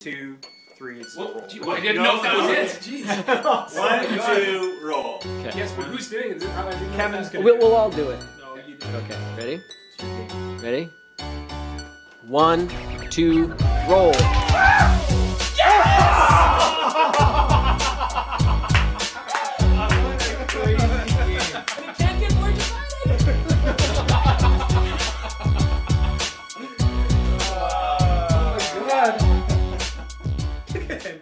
two, three, it's the Well, roll. well, I didn't know that was it. Jeez. One, two, roll. Okay. Yes, but who's doing it how I didn't Kevin's gonna We'll, we'll all do it. No, you did. Okay. Ready? Ready? One, two, roll. Henry.